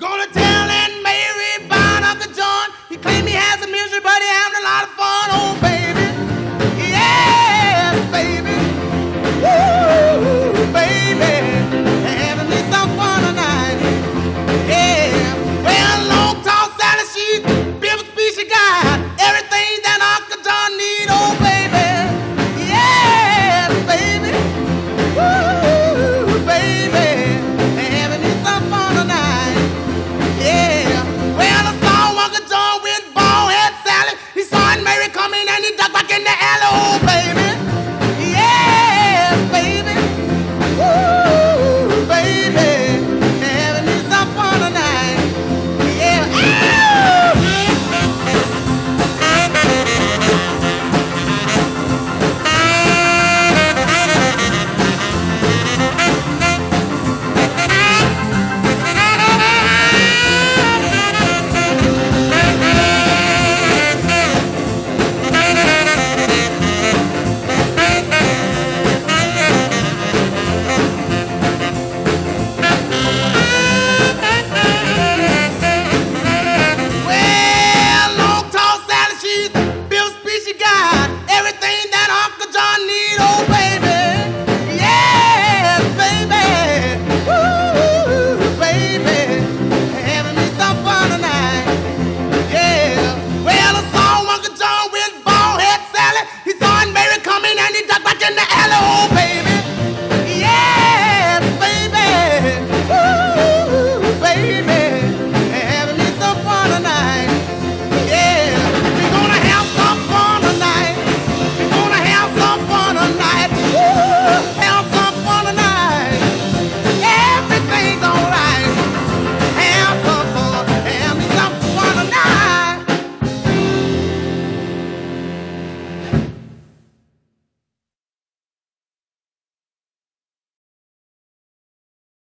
Gonna tell